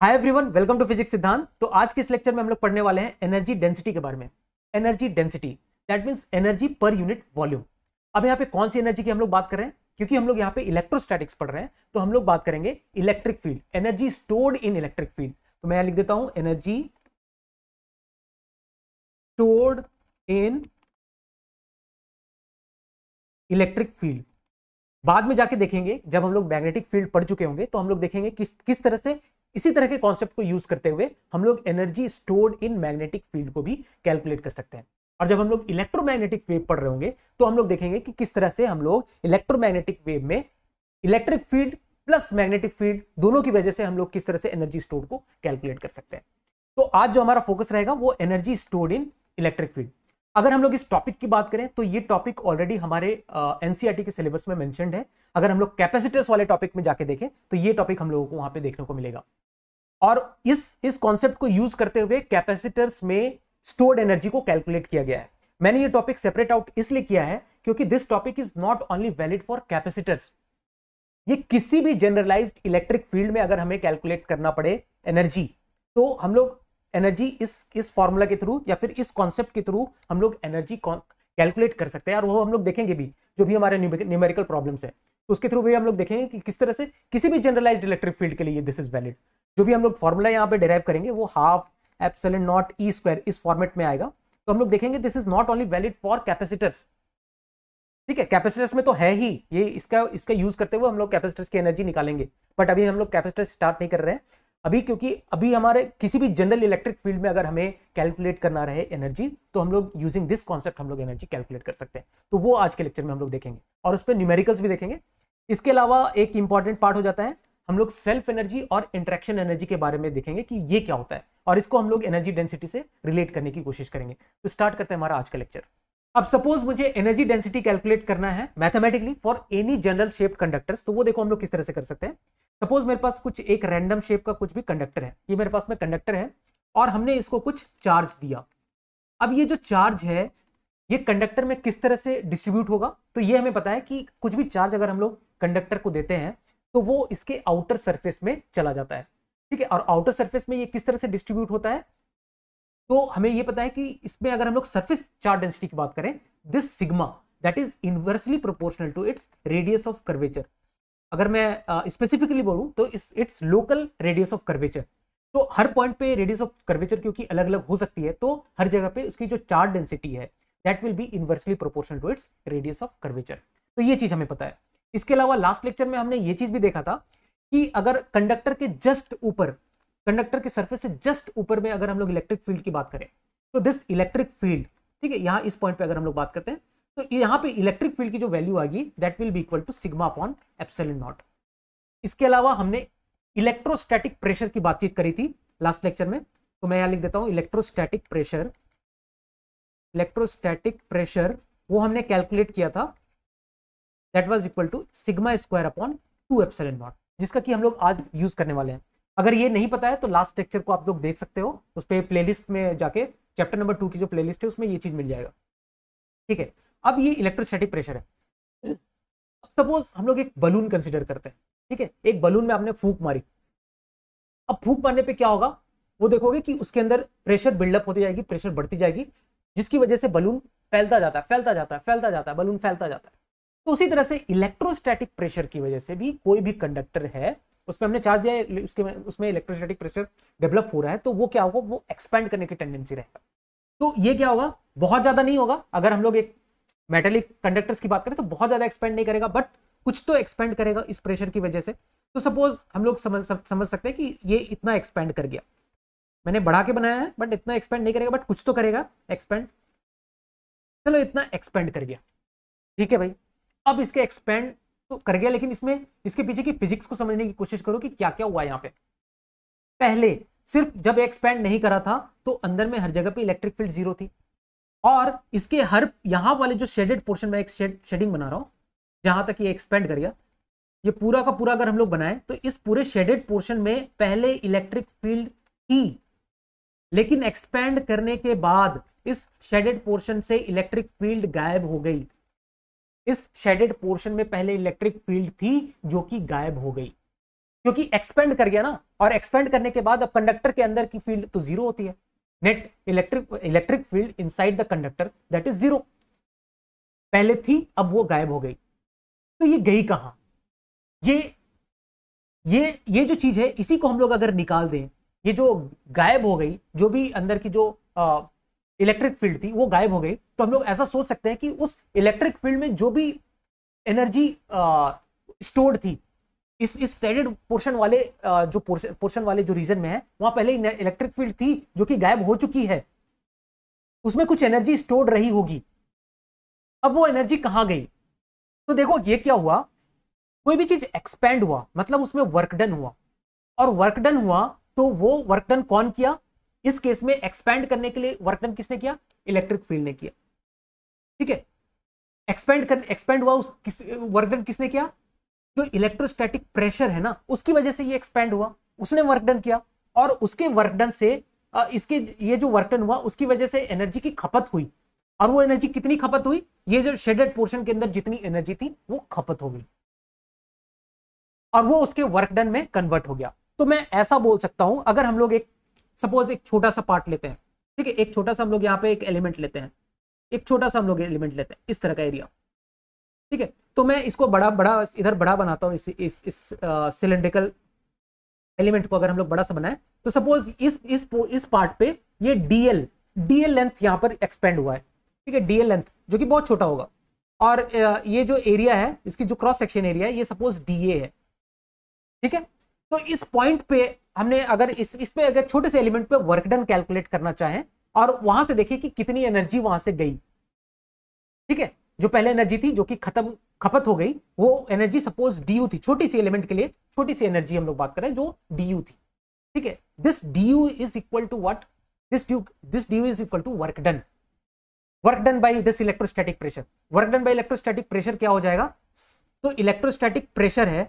Hi everyone welcome to physics Siddhant तो आज के इस लेक्चर में हम लोग पढ़ने वाले हैं एनर्जी डेंसिटी के बारे में। Energy density that means energy per unit volume अब यहाँ पे कौन सी एनर्जी की हम लोग बात कर रहे हैं? क्योंकि हम लोग यहाँ पे इलेक्ट्रोस्टैटिक्स पढ़ रहे हैं तो हम लोग बात करेंगे electric field energy stored in electric field तो मैं यहाँ लिख देता हूँ energy stored in electric field बाद में जाके देखेंगे, जब हम लोग मैग्नेटिक फ़ील्ड पढ़ चुके होंगे तो हम लोग देखेंगे किस किस तरह से इसी तरह के कॉन्सेप्ट को यूज़ करते हुए हम लोग energy stored in magnetic field को भी कैलकुलेट कर सकते हैं। और जब हम लोग इलेक्ट्रोमैग्नेटिक वेव पढ़ रहे होंगे तो हम लोग देखेंगे कि किस तरह से हम लोग इलेक्ट्रोमैग्नेटिक वेव में electric field plus magnetic field दोनों की वजह से हम लोग किस तरह से एनर्जी स्टोर को कैलकुलेट कर सकते हैं। तो आज जो हमारा फोकस रहेगा, वो energy stored in electric field अगर हम लोग इस टॉपिक की बात करें तो ये टॉपिक ऑलरेडी हमारे एनसीआरटी के सिलेबस में मेंशनड है। अगर हम लोग कैपेसिटर्स वाले टॉपिक में जाके देखें तो ये टॉपिक हम लोगों को वहाँ पे देखने को मिलेगा। और इस इस कॉन्सेप्ट को यूज़ करते हुए कैपेसिटर्स में स्टोर्ड एनर्जी को कैलकुलेट किया गया है। मैंने ये टॉपिक सेपरेट आउट इसलिए किया है क्योंकि this topic is not only valid for capacitors ये किसी भी जनरलाइज्ड इलेक्ट्रिक फ़ील्ड में अगर हमें कैलकुलेट करना पड़े एनर्जी तो हम लोग एनर्जी इस इस फॉर्मूला के थ्रू या फिर इस कॉन्सेप्ट के थ्रू हम लोग एनर्जी कैलकुलेट कर सकते हैं और वो हम लोग देखेंगे भी, जो भी हमारे न्यूमेरिकल प्रॉब्लम्स है। उसके थ्रू भी हम लोग देखेंगे कि किस तरह से किसी भी जनरलाइज्ड इलेक्ट्रिक फ़ील्ड के लिए दिस इज़ वैलिड जो भी हम लोग फॉर्मूला यहाँ पे डिराइव करेंगे, वो half epsilon naught E square इस फॉर्मेट में आएगा। तो हम लोग देखेंगे this is not only valid for capacitors ठीक है कैपेसिटर्स में तो है ही, ये इसका इसका यूज़ करते हुए हम लोग कैपेसिटर्स की एनर्जी निकालेंगे। बट अभी हम लोग कैपेसिटर स्टार्ट नहीं कर रहे हैं। अभी क्योंकि अभी हमारे किसी भी जनरल इलेक्ट्रिक फ़ील्ड में अगर हमें कैलकुलेट करना रहे एनर्जी तो हम लोग यूजिंग दिस कॉन्सेप्ट हम लोग एनर्जी कैलकुलेट कर सकते हैं। तो वो आज के लेक्चर में हम लोग देखेंगे। और उस पर न्यूमेरिकल्स भी देखेंगे। इसके अलावा एक इंपॉर्टेंट पार्ट हो जाता है। हम लोग सेल्फ एनर्जी और इंट्रैक्शन एनर्जी के बारे में देखेंगे कि ये क्या होता है और इसको हम लोग एनर्जी डेंसिटी से रिलेट करने की कोशिश करेंगे। तो स्टार्ट करते हैं हमारा आज का लेक्चर अब सपोज़ मुझे एनर्जी डेंसिटी कैलकुलेट करना है mathematically for any general shape conductors तो वो देखो हम लोग किस तरह से कर सकते हैं। सपोज़ मेरे पास कुछ एक रैंडम शेप का कुछ भी कंडक्टर है, ये मेरे पास में कंडक्टर है और हमने इसको कुछ चार्ज दिया। अब ये जो चार्ज है, ये कंडक्टर में किस तरह से डिस्ट्रीब्यूट होगा? तो ये हमें पता है कि कुछ भी चार्ज अगर हम लोग कंडक्टर को देते हैं तो वो इसके आउटर सरफेस में चला जाता है। ठीक है? और आउटर सरफेस में ये किस तरह से डिस्ट्रीब्यूट होता है? तो हमें ये पता है कि इसमें अगर हम लोग सरफेस चार्ज डेंसिटी की बात करें this sigma that is inversely proportional to its radius of curvature अगर मैं स्पेसिफिकली uh, बोलूँ तो इस its local radius of curvature तो हर पॉइंट पे रेडियस ऑफ़ कर्वेचर क्योंकि अलग अलग हो सकती है तो हर जगह पे उसकी जो चार्ज डेंसिटी है that will be inversely proportional to its radius of curvature तो ये चीज़ हमें पता है। इसके अलावा लास्ट लेक्चर में हमने ये चीज़ भी देखा था कि अगर कंडक्टर के जस्ट ऊपर कंडक्टर के सरफेस से जस्ट ऊपर में अगर हम लोग इलेक्ट्रिक फ़ील्ड की बात करें तो दिस इलेक्ट्रिक फ़ील्ड ठीक है, यहाँ इस पॉइंट पे अगर हम लोग बात करते हैं तो यहाँ पे इलेक्ट्रिक फ़ील्ड की जो वैल्यू आएगी that will be equal to sigma upon epsilon naught इसके अलावा हमने इलेक्ट्रोस्टैटिक प्रेशर की बातचीत करी थी लास्ट लेक्चर में तो मैं यहाँ लिख देता हूँ इलेक्ट्रोस्टैटिक प्रेशर इलेक्ट्रोस्टैटिक प्रेशर वो हमने कैलकुलेट किया था that was equal to sigma square upon two epsilon naught जिसका कि हम लोग आज यूज़ करने वाले हैं। अगर ये नहीं पता है तो लास्ट लेक्चर को आप लोग देख सकते हो। उस पर प्लेलिस्ट में जाके चैप्टर नंबर टू की जो प्लेलिस्ट है, उसमें ये चीज़ मिल जाएगा। ठीक है? अब ये इलेक्ट्रोस्टैटिक प्रेशर है। सपोज़ हम लोग एक बलून कंसिडर करते हैं। ठीक है? एक बलून में आपने फूक मारी। अब फूक मारने पे क्या होगा? वो देखोगे कि उसके अंदर प्रेशर बिल्डअप होती जाएगी प्रेशर बढ़ती जाएगी, जिसकी वजह से बलून फैलता जाता है, फैलता जाता है, फैलता जाता है बलून फैलता जाता है। तो उसी तरह से इलेक्ट्रोस्टैटिक प्रेशर की वजह से भी कोई भी कंडक्टर है, उसमें हमने चार्ज दिया उसके उसमें इलेक्ट्रोस्टैटिक प्रेशर डेवलप हो रहा है तो वो क्या होगा? वो एक्सपेंड करने की टेंडेंसी रहेगा। तो ये क्या होगा? बहुत ज़्यादा नहीं होगा। अगर हम लोग एक मेटेलिक कंडक्टर्स की बात करें तो बहुत ज़्यादा एक्सपेंड नहीं करेगा बट कुछ तो एक्सपेंड करेगा इस प्रेशर की वजह से। तो सपोज़ हम लोग समझ समझ सकते हैं कि ये इतना एक्सपेंड कर गया। मैंने बढ़ा के बनाया है बट इतना एक्सपेंड नहीं करेगा बट कुछ तो करेगा एक्सपेंड चलो इतना एक्सपेंड कर गया। ठीक है भाई? अब इसके एक्सपेंड तो कर गया, लेकिन इसमें इसके पीछे की फिजिक्स को समझने की कोशिश करो कि क्या क्या हुआ यहाँ पे। पहले सिर्फ़ जब एक्सपेंड नहीं करा था तो अंदर में हर जगह पे इलेक्ट्रिक फ़ील्ड ज़ीरो थी। और इसके हर, यहाँ वाले जो शेडेड पोर्शन में एक शेड शेडिंग बना रहा हूँ, जहाँ तक ये एक्सपेंड कर गया, ये पूरा का पूरा अगर हम लोग बनाए तो इस पूरे शेडेड पोर्शन में पहले इलेक्ट्रिक फ़ील्ड थी। लेकिन एक्सपेंड करने के बाद इस शेडेड पोर्शन से इलेक्ट्रिक फ़ील्ड गायब हो गई। इस शेडेड पोर्शन में पहले इलेक्ट्रिक फ़ील्ड थी जो कि गायब हो गई। क्योंकि एक्सपेंड कर गया ना, और एक्सपेंड करने के बाद अब कंडक्टर के अंदर की फ़ील्ड तो ज़ीरो होती है। Net electric electric field inside the conductor that is zero पहले थी, अब वो गायब हो गई। तो ये गई कहाँ? ये ये ये जो चीज़ है, इसी को हम लोग अगर निकाल दें, ये जो गायब हो गई, जो भी अंदर की जो इलेक्ट्रिक फ़ील्ड थी वो गायब हो गई। तो हम लोग ऐसा सोच सकते हैं कि उस इलेक्ट्रिक फ़ील्ड में जो भी एनर्जी स्टोर्ड थी इस इस साइडेड पोर्शन वाले आ, जो पोर्शन वाले जो रीजन में है वहाँ पहले इलेक्ट्रिक फ़ील्ड थी जो कि गायब हो चुकी है। उसमें कुछ एनर्जी स्टोर्ड रही होगी। अब वो एनर्जी कहाँ गई? तो देखो ये क्या हुआ? कोई भी चीज़ एक्सपेंड हुआ मतलब उसमें वर्क डन हुआ। और वर्क डन हुआ तो वो वर्क डन कौन किया? इस केस में एक्सपेंड करने के लिए वर्क डन किसने किया? इलेक्ट्रिक फ़ील्ड ने किया। ठीक है? एक्सपेंड कर एक्सपेंड हुआ उस किस वर्क डन किसने किया? जो इलेक्ट्रोस्टैटिक प्रेशर है ना, उसकी वजह से ये एक्सपेंड हुआ। उसने वर्क डन किया और उसके वर्क डन से इसके, ये जो वर्क डन हुआ, उसकी वजह से एनर्जी की खपत हुई। और वो एनर्जी कितनी खपत हुई? ये जो शेडेड पोर्शन के अंदर जितनी एनर्जी थी, वो खपत हो गई। और वो उसके वर्क डन में कन्वर्ट हो गया। तो मैं ऐसा बोल सकता हूँ, अगर हम लोग एक सपोज़ एक छोटा सा पार्ट लेते हैं। ठीक है, एक छोटा सा हम लोग यहाँ पे एक एलिमेंट लेते हैं। एक छोटा सा हम लोग एलिमेंट लेते हैं, इस तरह का एरिया ठीक है तो मैं इसको बड़ा बड़ा, इधर बड़ा बनाता हूँ, इस इस सिलेंड्रिकल एलिमेंट को अगर हम लोग बड़ा सा बनाए तो सपोज़ इस इस इस पार्ट पे ये डीएल डीएल लेंथ यहाँ पर एक्सपेंड हुआ है। ठीक है डीएल लेंथ जो कि बहुत छोटा होगा। और ये जो एरिया है, इसकी जो क्रॉस सेक्शन एरिया है, ये सपोज़ डीए है। ठीक है तो इस पॉइंट पे हमने अगर इस इस पे अगर छोटे से एलिमेंट पे वर्क डन कैलकुलेट करना चाहें, और वहाँ से देखिए कि कितनी एनर्जी वहाँ से गई। ठीक है? जो पहले एनर्जी थी, जो कि खत्म, खपत हो गई, वो एनर्जी सपोज़ डीयू थी। छोटी सी एलिमेंट के लिए छोटी सी एनर्जी हम लोग बात करें जो डीयू थी। ठीक है? This DU is equal to what this D U this D is equal to work done work done by this electrostatic pressure work done by electrostatic pressure क्या हो जाएगा? तो इलेक्ट्रोस्टैटिक प्रेशर है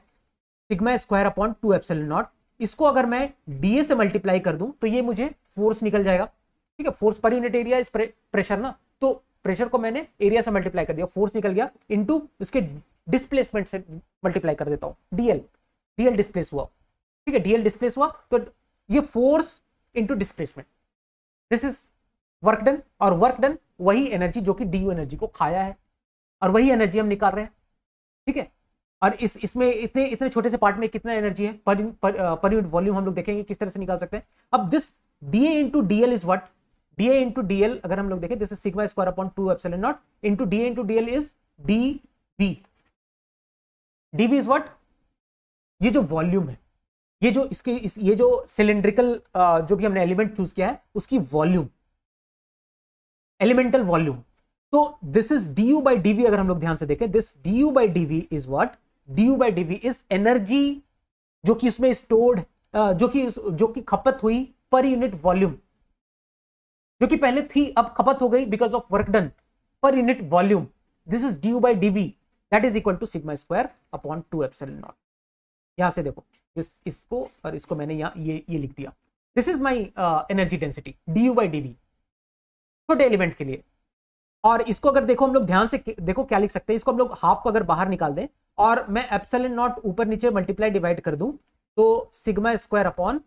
sigma square upon two epsilon naught इसको अगर मैं DA से multiply कर दूँ तो ये मुझे फोर्स निकल जाएगा। ठीक है, फोर्स पर यूनिट एरिया इस प्रेशर ना तो प्रेशर को मैंने एरिया से मल्टीप्लाई कर दिया, फोर्स निकल गया इनटू इसके डिस्प्लेसमेंट से मल्टीप्लाई कर देता हूँ। डीएल डीएल डिस्प्लेस हुआ। ठीक है डीएल डिस्प्लेस हुआ तो ये force into displacement this is work done और वर्क डन वही एनर्जी जो कि डी एनर्जी को खाया है, और वही एनर्जी हम निकाल रहे हैं। ठीक है और इस इसमें इतने इतने छोटे से पार्ट में कितना एनर्जी है? पर पर यूनिट वॉल्यूम हम लोग देखेंगे किस तरह से निकाल सकते हैं। अब this D A into D L is what D A into D L अगर हम लोग देखें this is sigma square upon two epsilon naught into D A into D L is D B D B is what ये जो volume है ये जो इसके इस, ये जो सिलेंड्रिकल जो भी हमने एलिमेंट चूज़ किया है उसकी वॉल्यूम एलिमेंटल वॉल्यूम तो this is D U by D V अगर हम लोग ध्यान से देखें this D U by D V is what D U by D V is energy जो कि इसमें स्टोर्ड जो कि जो कि खपत हुई पर यूनिट वॉल्यूम जो कि पहले थी, अब खपत हो गई because of work done per unit volume this is D U by D V that is equal to sigma square upon two epsilon naught यहाँ से देखो, इस, इसको और इसको मैंने यहाँ, ये ये लिख दिया। This is my energy density D U by D V छोटे एलिमेंट के लिए। और इसको अगर देखो, हम लोग ध्यान से देखो क्या लिख सकते हैं? इसको हम लोग हाफ़ को अगर बाहर निकाल दें और मैं एप्सल नॉट ऊपर नीचे मल्टीप्लाई डिवाइड कर दूँ तो sigma square upon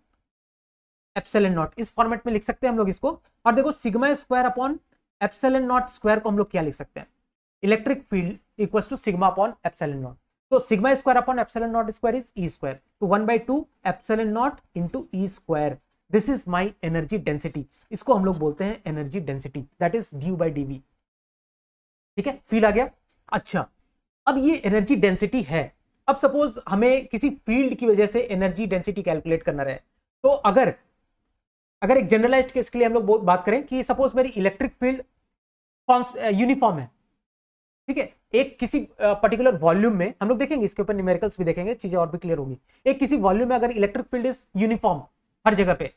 epsilon naught इस फॉर्मेट में लिख सकते हैं हम लोग इसको। और देखो sigma square upon epsilon naught square को हम लोग क्या लिख सकते हैं? Electric field equal to sigma upon epsilon naught तो sigma square upon epsilon naught square is E square तो one by two epsilon naught into E square this is my energy density इसको हम लोग बोलते हैं energy density that is D U by D ठीक है? Feel आ गया। अच्छा। अब ये एनर्जी डेंसिटी है। अब सपोज़ हमें किसी फ़ील्ड की वजह से एनर्जी डेंसिटी कैलकुलेट करना रहे। तो अगर अगर एक जनरलाइज केस के लिए हम लोग बात करें कि सपोज़ मेरी इलेक्ट्रिक फ़ील्ड यूनिफॉर्म है। ठीक है? एक किसी पर्टिकुलर वॉल्यूम में, हम लोग देखेंगे, इसके ऊपर न्यूमेरिकल्स भी देखेंगे, चीज़ें और भी क्लियर होंगी। एक किसी वॉल्यूम में अगर इलेक्ट्रिक फ़ील्ड इज़ यूनिफॉर्म हर जगह पे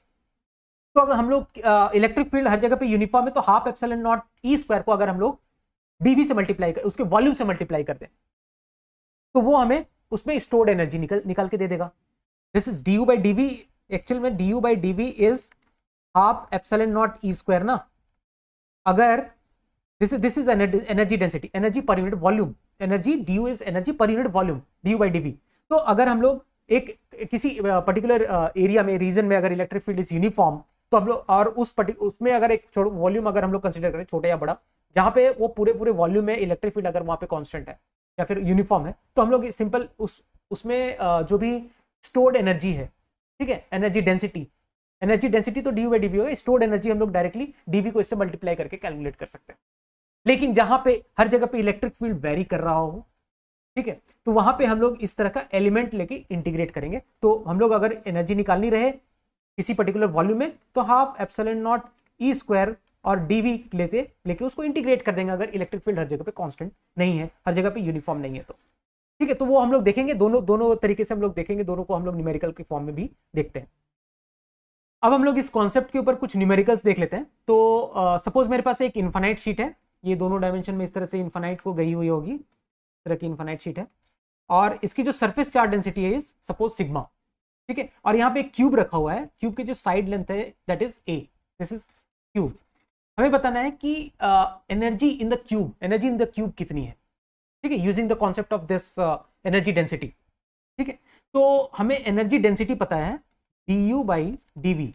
तो अगर हम लोग इलेक्ट्रिक फ़ील्ड हर जगह पे यूनिफॉर्म है तो half epsilon naught E square को अगर हम लोग डीवी से मल्टीप्लाई कर, उसके वॉल्यूम से मल्टीप्लाई कर दें। तो वो हमें उसमें स्टोर्ड एनर्जी निकल, निकाल के दे देगा। This is D U by D V actual में D U by D V is half epsilon naught E square ना? अगर this is this is energy density energy per unit volume energy D U is energy per unit volume D U by D V तो अगर हम लोग एक, किसी particular area में reason में अगर इलेक्ट्रिक फ़ील्ड इज़ यूनिफॉर्म तो हम लोग, और उस पर्टिक उसमें अगर एक वॉल्यूम अगर हम लोग कंसिडर करें, छोटे या बड़ा जहाँ पे वो पूरे पूरे वॉल्यूम में इलेक्ट्रिक फ़ील्ड अगर वहाँ पे कांस्टेंट है या फिर यूनिफॉर्म है तो हम लोग सिंपल उस, उसमें जो भी स्टोर्ड एनर्जी है, ठीक है एनर्जी डेंसिटी एनर्जी डेंसिटी तो डी बाई डी होगा स्टोर्ड एनर्जी हम लोग डायरेक्टली डीवी को इससे मल्टीप्लाई करके कैलकुलेट कर सकते हैं। लेकिन जहाँ पे हर जगह पे इलेक्ट्रिक फ़ील्ड वेरी कर रहा हो, ठीक है तो वहाँ पे हम लोग इस तरह का एलिमेंट लेके इंटीग्रेट करेंगे। तो हम लोग अगर एनर्जी निकालनी रहे किसी पर्टिकुलर वॉल्यूम में तो half epsilon naught E square और डीवी लेते लेके उसको इंटीग्रेट कर देंगे अगर इलेक्ट्रिक फ़ील्ड हर जगह पे कांस्टेंट नहीं है हर जगह पे यूनिफॉर्म नहीं है तो। ठीक है तो वो हम लोग देखेंगे दोनों दोनों तरीके से हम लोग देखेंगे दोनों को हम लोग न्यूमेरिकल के फॉर्म में भी देखते हैं। अब हम लोग इस कॉन्सेप्ट के ऊपर कुछ न्यूमेरिकल्स देख लेते हैं। तो सपोज़ uh, मेरे पास एक इन्फानाइट शीट है ये दोनों डायमेंशन में इस तरह से इन्फानाइट को गई हुई होगी इस तरह की इन्फानाइट शीट है। और इसकी जो सर्फेस चार्ज डेंसिटी है सपोज़ सिग्मा ठीक है और यहाँ पे एक क्यूब रखा हुआ है क्यूब की जो साइड लेंथ है that is A this is cube हमें बताना है कि energy in the cube energy in the cube कितनी है? ठीक है using the concept of this energy density ठीक है तो हमें एनर्जी डेंसिटी पता है D U by D V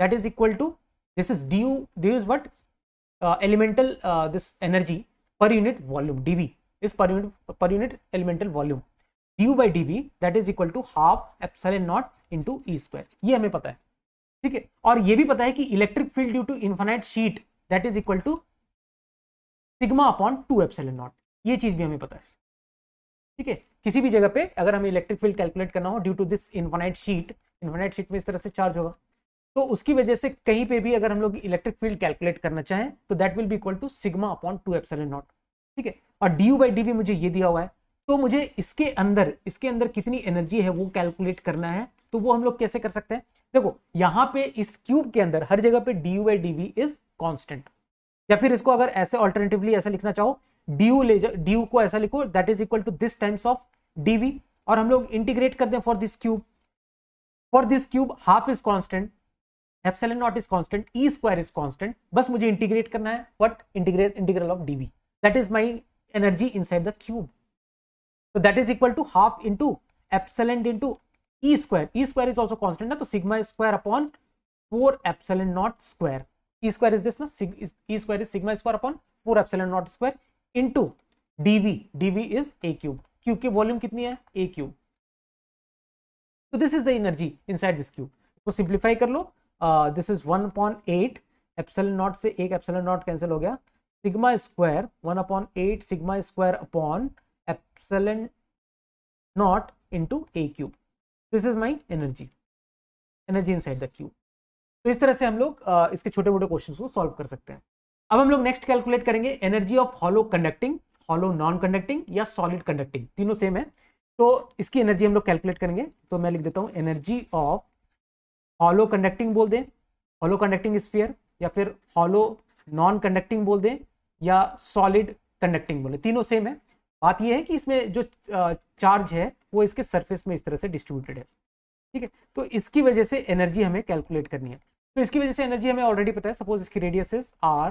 that is equal to this is D U D is what elemental this energy per unit volume D V is per unit per unit elemental volume du by dv, that is equal to half epsilon naught into E square ये हमें पता है। ठीक है, और ये भी पता है कि electric field due to infinite sheet that is equal to sigma upon two epsilon naught ये चीज़ भी हमें पता है। ठीक है? किसी भी जगह पे अगर हमें इलेक्ट्रिक फ़ील्ड कैलकुलेट करना हो due to this infinite sheet infinite sheet में इस तरह से चार्ज होगा तो उसकी वजह से कहीं पे भी अगर हम लोग इलेक्ट्रिक फ़ील्ड कैलकुलेट करना चाहें तो that will be equal to sigma upon two epsilon naught ठीक है? और डी यू बाई डी भी मुझे ये दिया हुआ है तो मुझे इसके अंदर इसके अंदर कितनी एनर्जी है वो कैलकुलेट करना है तो वो हम लोग कैसे कर सकते हैं? देखो, यहाँ पे इस क्यूब के अंदर, हर जगह पे D U by D V is constant या फिर इसको अगर ऐसे ऑल्टरनेटिवली ऐसा लिखना चाहो डी यू ले डी को ऐसा लिखो that is equal to this times of D V और हम लोग इंटीग्रेट कर दें for this cube for this cube half is constant epsilon naught is constant E square is constant बस मुझे इंटीग्रेट करना है what integrate integral of D V that is my energy inside the cube So that is equal to half into epsilon into e square. E square is also constant na, so sigma square upon 4 epsilon naught square. E square is this na, Sig, is, E square is sigma square upon 4 epsilon naught square into dv. dv is a cube. Cube की volume कितनी है? a cube. So this is the energy inside this cube. तो simplify कर लो. Uh, this is 1 upon 8 epsilon naught से एक epsilon naught cancel हो गया. Sigma square 1 upon 8 sigma square upon epsilon naught into a cube. This is my energy, energy inside the cube. तो इस तरह से हम लोग इसके छोटे मोटे क्वेश्चन को सॉल्व कर सकते हैं। अब हम लोग नेक्स्ट कैलकुलेट करेंगे energy of hollow conducting hollow non conducting या सॉलिड कंडक्टिंग तीनों सेम है। तो इसकी एनर्जी हम लोग कैलकुलेट करेंगे तो मैं लिख देता हूँ एनर्जी ऑफ़ हॉलो कंडक्टिंग बोल दें हॉलो कंडक्टिंग स्फीयर या फिर हॉलो नॉन कंडक्टिंग बोल दें, या सॉलिड कंडक्टिंग बोले तीनों सेम है। बात यह है कि इसमें जो चार्ज है, वो इसके सरफेस में इस तरह से डिस्ट्रीब्यूटेड है। ठीक है? तो इसकी वजह से एनर्जी हमें कैलकुलेट करनी है। तो इसकी वजह से एनर्जी हमें ऑलरेडी पता है। सपोज़ इसकी रेडियस इज़ आर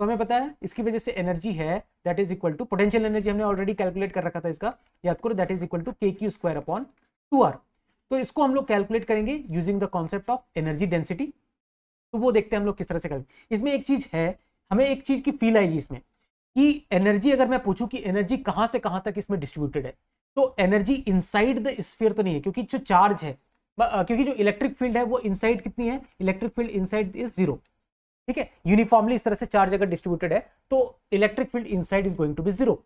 तो हमें पता है इसकी वजह से एनर्जी है that is equal to potential energy हमने ऑलरेडी कैलकुलेट कर रखा था इसका। याद करो that is equal to K Q square upon two R तो इसको हम लोग कैलकुलेट करेंगे using the concept of energy density तो वो देखते हैं हम लोग किस तरह से कैलकुलेट इसमें एक चीज़ है, हमें एक चीज़ की फील आएगी इसमें, कि एनर्जी अगर मैं पूछूँ कि एनर्जी कहाँ से कहाँ तक इसमें डिस्ट्रीब्यूटेड है तो एनर्जी इनसाइड द स्फीयर तो नहीं है, क्योंकि जो चार्ज है क्योंकि जो इलेक्ट्रिक फ़ील्ड है, वो इनसाइड कितनी है? Electric field inside is zero ठीक है? यूनिफॉर्मली इस तरह से चार्ज अगर डिस्ट्रीब्यूटेड है तो electric field inside is going to be zero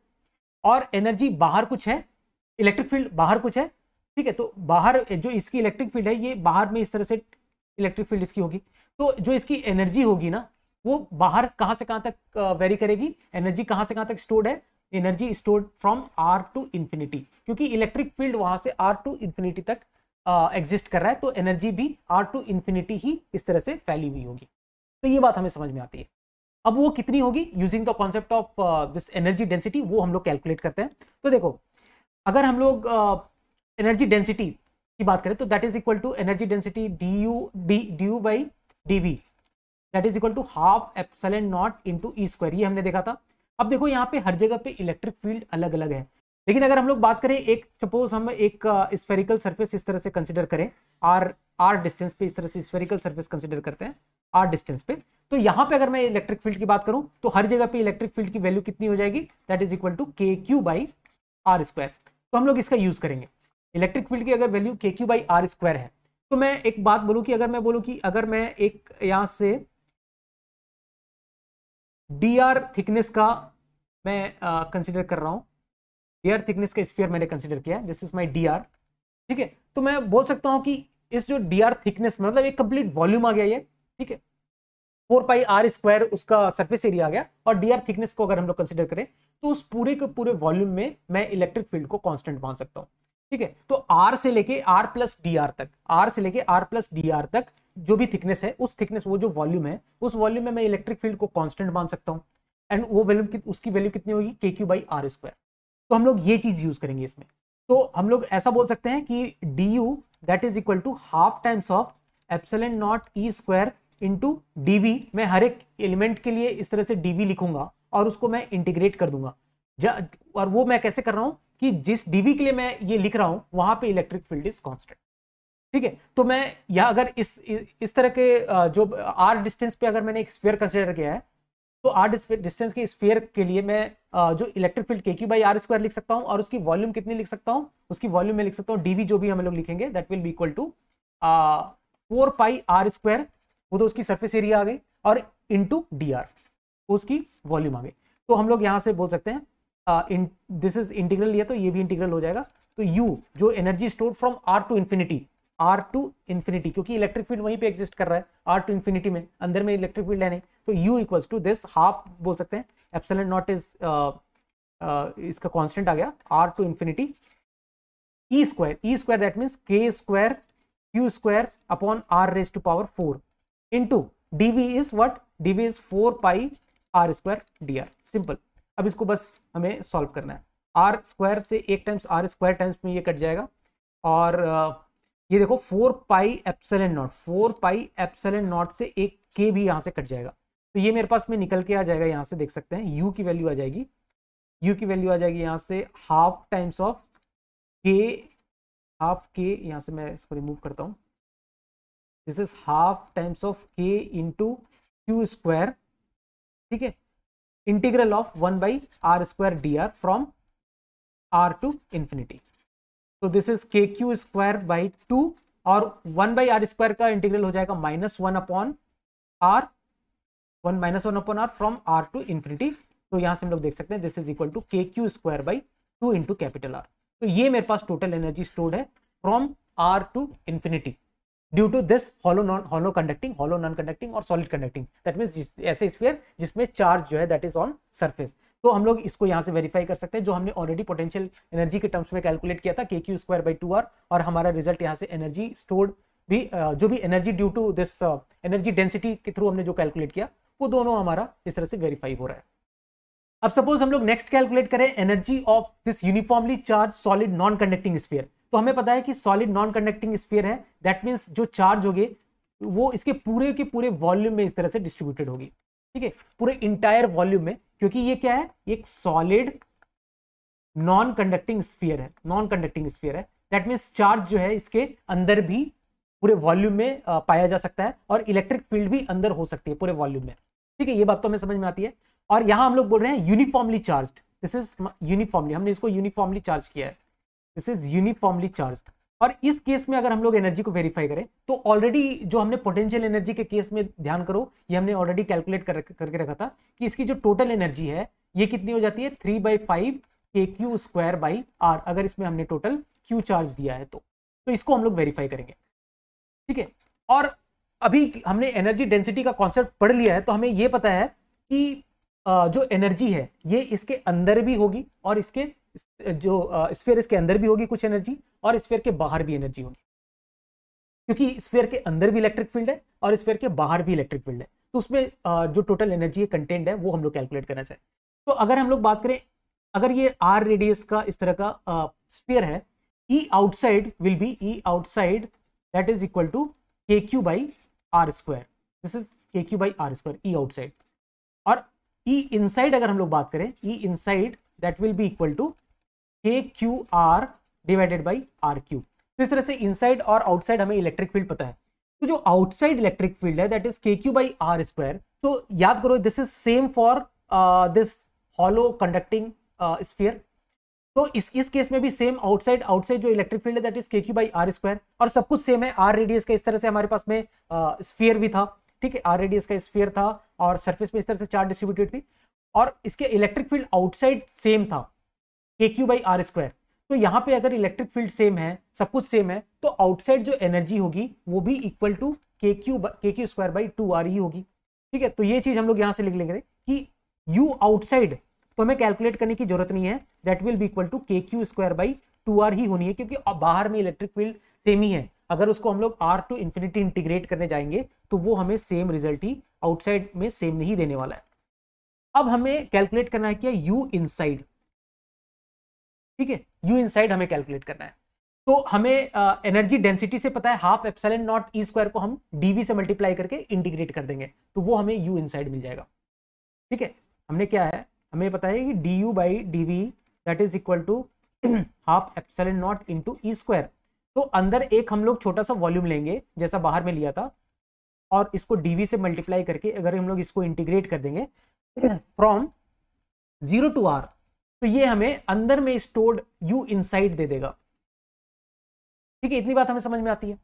और एनर्जी बाहर कुछ है इलेक्ट्रिक फ़ील्ड बाहर कुछ है, ठीक है? तो बाहर, जो इसकी इलेक्ट्रिक फ़ील्ड है, ये बाहर में इस तरह से इलेक्ट्रिक फ़ील्ड इसकी होगी। तो जो इसकी एनर्जी होगी ना, वो बाहर कहाँ से कहाँ तक वेरी करेगी? एनर्जी कहाँ से कहाँ तक स्टोर्ड है? Energy stored from R to infinity क्योंकि इलेक्ट्रिक फ़ील्ड वहाँ से आर टू इन्फिनिटी तक एग्जिस्ट कर रहा है तो एनर्जी भी आर टू इंफिनिटी ही इस तरह से फैली हुई होगी। तो ये बात हमें समझ में आती है। अब वो कितनी होगी? Using the concept of this energy density वो हम लोग कैलकुलेट करते हैं। तो देखो अगर हम लोग एनर्जी uh, डेंसिटी की बात करें तो that is equal to energy density D U D D U by D V that is equal to half epsilon naught into E square ये हमने देखा था। अब देखो यहाँ पे हर जगह पे इलेक्ट्रिक फ़ील्ड अलग अलग है। लेकिन अगर हम लोग बात करें एक सपोज़ हम एक स्फेरिकल सरफेस इस तरह से कंसिडर करें आर आर डिस्टेंस पे इस तरह से स्फेरिकल सरफेस कंसिडर करते हैं आर डिस्टेंस पे तो यहाँ पे अगर मैं इलेक्ट्रिक फ़ील्ड की बात करूँ तो हर जगह पे इलेक्ट्रिक फ़ील्ड की वैल्यू कितनी हो जाएगी? That is equal to K Q by R square तो हम लोग इसका यूज़ करेंगे। इलेक्ट्रिक फ़ील्ड की अगर वैल्यू के क्यू बाई आर स्क्वायर है तो मैं एक बात बोलूँ कि अगर मैं बोलूँ कि अगर मैं एक यहाँ से डी आर थिकनेस का मैं कंसिडर uh, कर रहा हूँ आर थिकनेस का स्फीयर मैंने कंसिडर किया दिस इज़ माई डी ठीक है? तो मैं बोल सकता हूँ कि इस जो डी आर थिकनेस मतलब एक कंप्लीट वॉल्यूम आ गया ये। ठीक है? फोर पाई आर स्क्वायर उसका सरफेस एरिया आ गया। और डी आर थिकनेस को अगर हम लोग कंसिडर करें तो उस पूरे के पूरे वॉल्यूम में मैं इलेक्ट्रिक फ़ील्ड को कांस्टेंट मान सकता हूँ। ठीक है? तो आर से लेके आर प्लस डी आर तक आर से लेके आर प्लस डी आर तक जो भी थिकनेस है, उस थिकनेस वो जो वॉल्यूम है, उस वॉल्यूम में मैं इलेक्ट्रिक फ़ील्ड को कॉन्स्टेंट मान सकता हूँ। एंड वो वैल्यू उसकी वैल्यू कितनी होगी? के क्यू बाई आर स्क्वायर तो हम लोग ये चीज़ यूज़ करेंगे इसमें। तो हम लोग ऐसा बोल सकते हैं कि D U that is equal to half times of epsilon naught E square into D V मैं हर एक एलिमेंट के लिए इस तरह से डीवी लिखूँगा और उसको मैं इंटीग्रेट कर दूँगा। और वो मैं कैसे कर रहा हूँ कि जिस डीवी के लिए मैं ये लिख रहा हूँ, वहाँ पे इलेक्ट्रिक फ़ील्ड इज़ कांस्टेंट ठीक है? तो मैं, या अगर इस इस तरह के जो आर डिस्टेंस पे अगर मैंने एक स्फीयर कंसिडर किया है तो आर डिस्टेंस के स्फीयर के लिए मैं जो electric field K Q by R square लिख सकता हूँ और उसकी वॉल्यूम कितनी लिख सकता हूँ? उसकी वॉल्यूम में लिख सकता हूँ डीवी जो भी हम लोग लिखेंगे that will be equal to four pi r square वो तो उसकी सर्फेस एरिया आ गई, और इंटू डी आर उसकी वॉल्यूम आ गई। तो हम लोग यहाँ से बोल सकते हैं दिस इज़ इंटीग्रल लिया तो ये भी इंटीग्रल हो जाएगा। तो यू जो energy store from r to infinity r to infinity क्योंकि इलेक्ट्रिक फ़ील्ड वहीं पे एग्जिस्ट कर रहा है आर टू इन्फिनिटी में अंदर में इलेक्ट्रिक फ़ील्ड है नहीं तो U equals to this half बोल सकते हैं एप्सलन नॉट इज़ इसका कांस्टेंट आ गया r to infinity E square E square that means k square q square upon r raise to power four into d V is what d V is four pi r square d r simple अब इसको बस हमें solve करना है। Are square से एक times are square times में ये कट जाएगा और uh, ये देखो, four pi epsilon naught, four pi epsilon naught से एक के भी यहाँ से कट जाएगा। तो ये मेरे पास में निकल के आ जाएगा, यहाँ से देख सकते हैं यू की वैल्यू आ जाएगी। यू की वैल्यू आ जाएगी यहाँ से half times of k half के यहाँ से मैं इसको रिमूव करता हूँ। This is half times of k into q square ठीक है? Integral of one by r square d r from r to infinity तो this is k q square by two और वन बाई आर स्क्वायर का integral हो जाएगा minus one upon r one minus one upon r from r to infinity तो यहाँ से हम लोग देख सकते हैं this is equal to k q square by two into capital R तो ये मेरे पास टोटल एनर्जी स्टोर्ड है from r to infinity due to this hollow non hollow conducting hollow non conducting और सॉलिड कंडक्टिंग दैट मीन ऐसे sphere जिसमें charge जो है दैट इज़ ऑन सरफेस तो हम लोग इसको यहाँ से वेरीफाई कर सकते हैं, जो हमने ऑलरेडी पोटेंशियल एनर्जी के टर्म्स में कैलकुलेट किया था k q square by two r और हमारा रिज़ल्ट यहाँ से एनर्जी स्टोर्ड भी जो भी energy due to this energy density के थ्रू हमने जो कैलकुलेट किया, वो दोनों हमारा इस तरह से वेरीफाई हो रहा है। अब सपोज़ हम लोग नेक्स्ट कैलकुलेट करें energy of this uniformly charge solid non conducting sphere तो हमें पता है कि सॉलिड नॉन कंडक्टिंग स्फीयर है दैट मीन्स जो चार्ज होगी, वो इसके पूरे के पूरे वॉल्यूम में इस तरह से डिस्ट्रीब्यूटेड होगी। ठीक है, पूरे इंटायर वॉल्यूम में, क्योंकि ये क्या है एक सॉलिड नॉन कंडक्टिंग स्फीयर है नॉन कंडक्टिंग स्फीयर है। दैट मीन्स चार्ज जो है, इसके अंदर भी पूरे वॉल्यूम में पाया जा सकता है और इलेक्ट्रिक फ़ील्ड भी अंदर हो सकती है पूरे वॉल्यूम में। ठीक है, ये बात तो हमें समझ में आती है। और यहाँ हम लोग बोल रहे हैं uniformly charge this is uniformly हमने इसको यूनिफॉर्मली चार्ज किया है। दिस इज़ यूनिफॉर्मली चार्ज और इस केस में अगर हम लोग एनर्जी को वेरीफाई करें तो ऑलरेडी जो हमने पोटेंशियल एनर्जी के केस में ध्यान करो ये हमने ऑलरेडी कैलकुलेट कर, करके रखा था कि इसकी जो टोटल एनर्जी है ये कितनी हो जाती है? Three by five k q square by r अगर इसमें हमने टोटल क्यू चार्ज दिया है तो। तो इसको हम लोग वेरीफाई करेंगे। ठीक है? और अभी हमने एनर्जी डेंसिटी का कॉन्सेप्ट पढ़ लिया है तो हमें ये पता है कि जो एनर्जी है ये इसके अंदर भी होगी और इसके जो स्फेयर इसके अंदर भी होगी कुछ एनर्जी और स्फेयर के बाहर भी एनर्जी होगी। क्योंकि स्फेयर के अंदर भी इलेक्ट्रिक फ़ील्ड है और स्फेयर के बाहर भी इलेक्ट्रिक फ़ील्ड है। तो उसमें जो टोटल एनर्जी है कंटेंट है, वो हम लोग कैलकुलेट करना चाहें। तो अगर हम लोग बात करें, अगर ये आर रेडियस का इस तरह का स्फेयर है E outside will be E outside that is equal to k q by r square this is k q by r square E outside और ई इनसाइड अगर हम लोग बात करें E inside that will be equal to k q r divided by r q तो इस तरह से इनसाइड और आउटसाइड हमें इलेक्ट्रिक फ़ील्ड पता है। तो जो आउटसाइड इलेक्ट्रिक फ़ील्ड है that is k q by r square तो याद करो this is same for this hollow conducting sphere तो इस इस केस में भी सेम आउटसाइड आउटसाइड जो इलेक्ट्रिक फ़ील्ड है that is k q by r square और सब कुछ सेम है। आर रेडियस का इस तरह से हमारे पास में स्फीयर uh, भी था ठीक है? आर रेडियस का स्फीयर था और सरफेस में इस तरह से चार्ज डिस्ट्रीब्यूटेड थी और इसके इलेक्ट्रिक फ़ील्ड आउटसाइड सेम था के क्यू बाई आर स्क्वायर तो यहाँ पे अगर इलेक्ट्रिक फ़ील्ड सेम है, सब कुछ सेम है तो आउटसाइड जो एनर्जी होगी, वो भी equal to k q k q square by two r ही होगी। ठीक है? तो ये चीज़ हम लोग यहाँ से लिख लेंगे कि यू आउटसाइड तो हमें कैलकुलेट करने की ज़रूरत नहीं है that will be equal to k q square by two r ही होनी है, क्योंकि बाहर में इलेक्ट्रिक फ़ील्ड सेम ही है। अगर उसको हम लोग आर टू इन्फिनिटी इंटीग्रेट करने जाएँगे तो वो हमें सेम रिज़ल्ट ही आउटसाइड में सेम नहीं देने वाला है। अब हमें कैलकुलेट करना है क्या यू इनसाइड ठीक है? यू इनसाइड हमें कैलकुलेट करना है। तो हमें एनर्जी uh, डेंसिटी से पता है half epsilon naught E square को हम डीवी से मल्टीप्लाई करके इंटीग्रेट कर देंगे तो वो हमें यू इनसाइड मिल जाएगा। ठीक है? हमने क्या है? हमें पता है कि d U by d V that is equal to half epsilon naught into E square तो अंदर एक हम लोग छोटा सा वॉल्यूम लेंगे जैसा बाहर में लिया था और इसको डीवी से मल्टीप्लाई करके अगर हम लोग इसको इंटीग्रेट कर देंगे फ्रॉम ज़ीरो टू आर तो ये हमें अंदर में स्टोर्ड यू इनसाइड दे देगा। ठीक है, इतनी बात हमें समझ में आती है।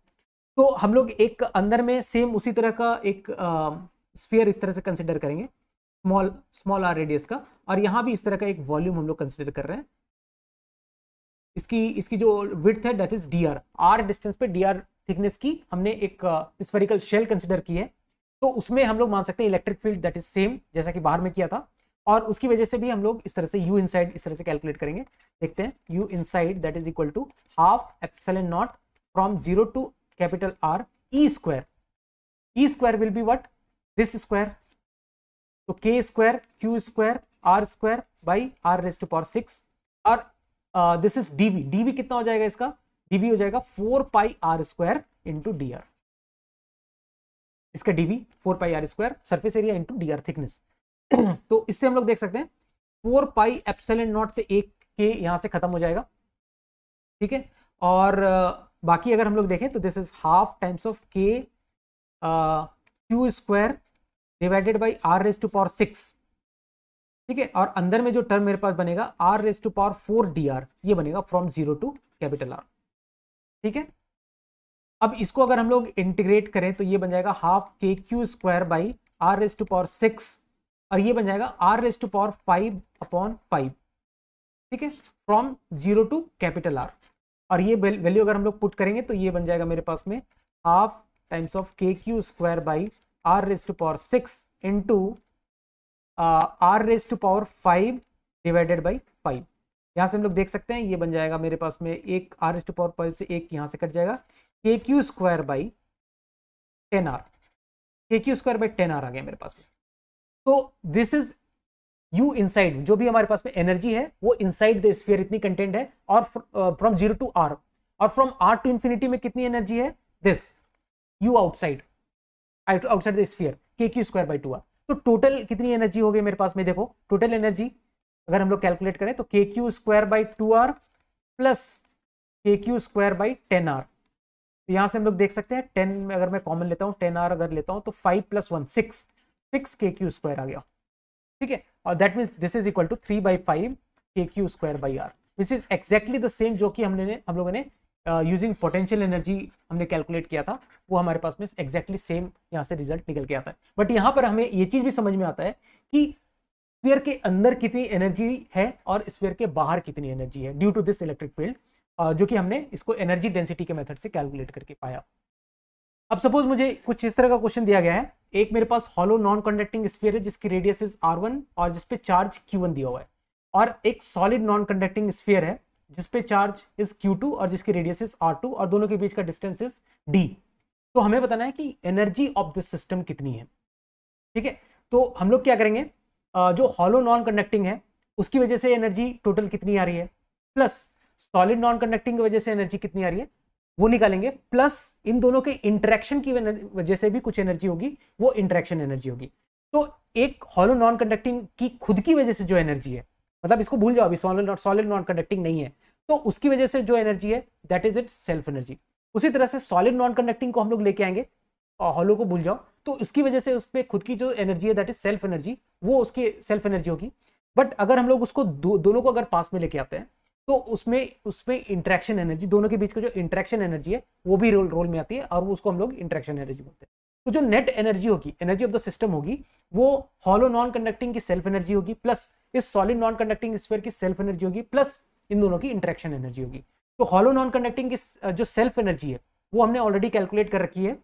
तो हम लोग एक अंदर में सेम उसी तरह का एक स्फीयर इस तरह से कंसिडर करेंगे स्मॉल स्मॉल आर रेडियस का। और यहाँ भी इस तरह का एक वॉल्यूम हम लोग कंसिडर कर रहे हैं। इसकी इसकी जो विथ है that is d r r distance पे डी आर थिकनेस की हमने एक स्फेरिकल शेल कंसिडर की है। तो उसमें हम लोग मान सकते हैं electric field that is same जैसा कि बाहर में किया था। और उसकी वजह से भी हम लोग इस तरह से यू इनसाइड इस तरह से कैलकुलेट करेंगे। देखते हैं U inside that is equal to half epsilon naught from zero to capital R E square E square will be what this square तो k square q square r square by r raise to power six और this is d V d V कितना हो जाएगा इसका? DV हो जाएगा four pi r square into d r इसका d V four pi r square surface area into d r thickness तो इससे हम लोग देख सकते हैं फोर पाई एप्सिलॉन नॉट से एक के यहाँ से खत्म हो जाएगा। ठीक है? और बाकी अगर हम लोग देखें तो this is half times of k q square divided by r raise to power six ठीक है? और अंदर में जो टर्म मेरे पास बनेगा r raise to power four d r ये बनेगा from zero to capital R ठीक है? अब इसको अगर हम लोग इंटीग्रेट करें तो ये बन जाएगा half k q square by r raise to power six और ये बन जाएगा r raise to power five upon five ठीक है? From zero to capital R और ये वैल्यू अगर हम लोग पुट करेंगे तो ये बन जाएगा मेरे पास में half times of k q square by r raise to power six into r raise to power five divided by five यहाँ से हम लोग देख सकते हैं, ये बन जाएगा मेरे पास में एक r raise to power five से एक यहाँ से कट जाएगा। K q square by ten r k q square by ten r आ गया मेरे पास में। तो दिस इज़ यू इनसाइड जो भी हमारे पास में एनर्जी है, वो इनसाइड द स्फीयर इतनी कंटेंट है, और फ्रॉम ज़ीरो टू आर और फ्रॉम आर टू इंफिनिटी में कितनी एनर्जी है? This U outside outside the sphere k q square by two r तो टोटल कितनी एनर्जी हो गई मेरे पास में? देखो टोटल एनर्जी अगर हम लोग कैलकुलेट करें तो k q square by two r plus k q square by ten r तो यहाँ से हम लोग देख सकते हैं टेन में अगर मैं कॉमन लेता हूँ टेन आर अगर लेता हूँ तो five plus one six six k q square आ गया। ठीक है? और that means this is equal to three by five k q square by r this is exactly the same जो कि हमने हम लोगों ने यूजिंग पोटेंशियल एनर्जी हमने कैलकुलेट किया था, वो हमारे पास में एक्जैक्टली सेम यहाँ से रिज़ल्ट निकल के आता है। बट यहाँ पर हमें ये चीज़ भी समझ में आता है कि स्पेयर के अंदर कितनी एनर्जी है और स्पेयर के बाहर कितनी एनर्जी है due to this electric field जो कि हमने इसको एनर्जी डेंसिटी के मेथड से कैलकुलेट करके पाया। अब सपोज़ मुझे कुछ इस तरह का क्वेश्चन दिया गया है। एक मेरे पास हॉलो नॉन कंडक्टिंग स्फीयर है, जिसकी रेडियस इज़ आर वन और जिसपे चार्ज क्यू वन दिया हुआ है। और एक सॉलिड नॉन कंडक्टिंग स्फीयर है जिसपे चार्ज इज़ क्यू टू और जिसकी रेडियस इज़ आर टू और दोनों के बीच का डिस्टेंस इज़ डी तो हमें बताना है कि एनर्जी ऑफ़ दिस सिस्टम कितनी है। ठीक है? तो हम लोग क्या करेंगे? जो हॉलो नॉन कंडक्टिंग है, उसकी वजह से एनर्जी टोटल कितनी आ रही है? प्लस सॉलिड नॉन कंडक्टिंग की वजह से एनर्जी कितनी आ रही है? वो निकालेंगे प्लस इन दोनों के इंटरेक्शन की वजह से भी कुछ एनर्जी होगी वो इंटरेक्शन एनर्जी होगी। तो एक हॉलो नॉन कंडक्टिंग की खुद की वजह से जो एनर्जी है मतलब इसको भूल जाओ अभी सॉलिड नॉन कंडक्टिंग नहीं है तो उसकी वजह से जो एनर्जी है that is it self energy उसी तरह से सॉलिड नॉन कंडक्टिंग को हम लोग लेके आएँगे हॉलो को भूल जाओ तो उसकी वजह से उस पर खुद की जो एनर्जी है दैट इज़ सेल्फ एनर्जी वो उसकी सेल्फ एनर्जी होगी। बट अगर हम लोग उसको दो, दोनों को अगर पास में लेके आते हैं तो उसमें उसमें इंट्रैक्शन एनर्जी दोनों के बीच का जो इंट्रैक्शन एनर्जी है वो भी रोल रोल में आती है और उसको हम लोग इंट्रैक्शन एनर्जी बोलते हैं। तो जो नेट एनर्जी होगी एनर्जी ऑफ़ द सिस्टम होगी वो हॉलो नॉन कंडक्टिंग की सेल्फ एनर्जी होगी प्लस इस सॉलिड नॉन कंडक्टिंग स्फीयर की सेल्फ एनर्जी होगी प्लस इन दोनों की इंट्रैक्शन एनर्जी होगी। तो हॉलो नॉन कंडक्टिंग की जो सेल्फ एनर्जी है वो हमने ऑलरेडी कैलकुलेट कर रखी है।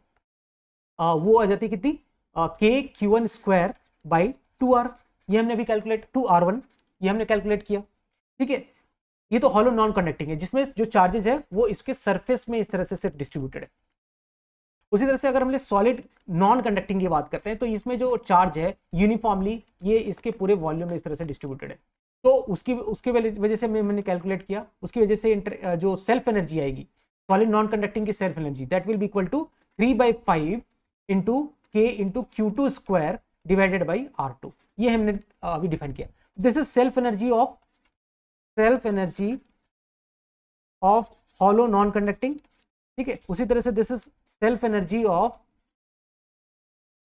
आ, वो आ जाती है कितनी? K q one square by two r ये हमने भी कैलकुलेट टू आर वन ये हमने कैलकुलेट किया। ठीक है? ये तो हॉलो नॉन कंडक्टिंग है, जिसमें जो चार्जेस है, वो इसके सरफेस में इस तरह से सिर्फ़ डिस्ट्रीब्यूटेड है। उसी तरह से अगर हम सॉलिड नॉन कंडक्टिंग की बात करते हैं तो इसमें जो चार्ज है यूनिफॉर्मली ये इसके पूरे वॉल्यूम में इस तरह से डिस्ट्रीब्यूटेड है। तो उसकी उसकी वजह से मैंने कैलकुलेट किया, उसकी वजह से जो सेल्फ एनर्जी आएगी सॉलिड नॉन कंडक्टिंग की self energy that will be equal to three by five into k into q two square divided by r two ये हमने अभी डिफाइन किया। This is self energy of self energy of hollow non conducting ठीक है? उसी तरह से this is self energy of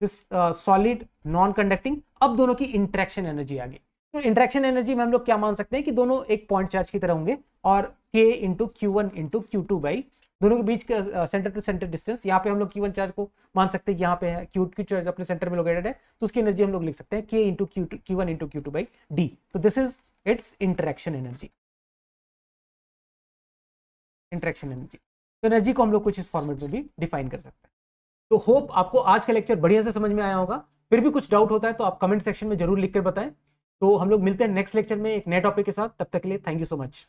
this solid non conducting अब दोनों की इंट्रैक्शन एनर्जी आ गई। तो इंट्रैक्शन एनर्जी में हम लोग क्या मान सकते हैं कि दोनों एक पॉइंट चार्ज की तरह होंगे और k into q one into q two by दोनों के बीच का सेंटर टू सेंटर डिस्टेंस यहाँ पे हम लोग क्यू वन चार्ज को मान सकते हैं यहाँ पे है क्यू क्यू चार्ज अपने सेंटर में लोकेटेड है तो उसकी एनर्जी हम लोग लिख सकते हैं k into q two q one into q two by d तो this is its interaction energy interaction energy तो एनर्जी को हम लोग कुछ इस फॉर्मेट में भी डिफाइन कर सकते हैं। तो होप आपको आज का लेक्चर बढ़िया से समझ में आया होगा। फिर भी कुछ डाउट होता है तो आप कमेंट सेक्शन में ज़रूर लिखकर बताएँ। तो हम लोग मिलते हैं नेक्स्ट लेक्चर में एक नए टॉपिक के साथ। तब तक के लिए थैंक यू सो मच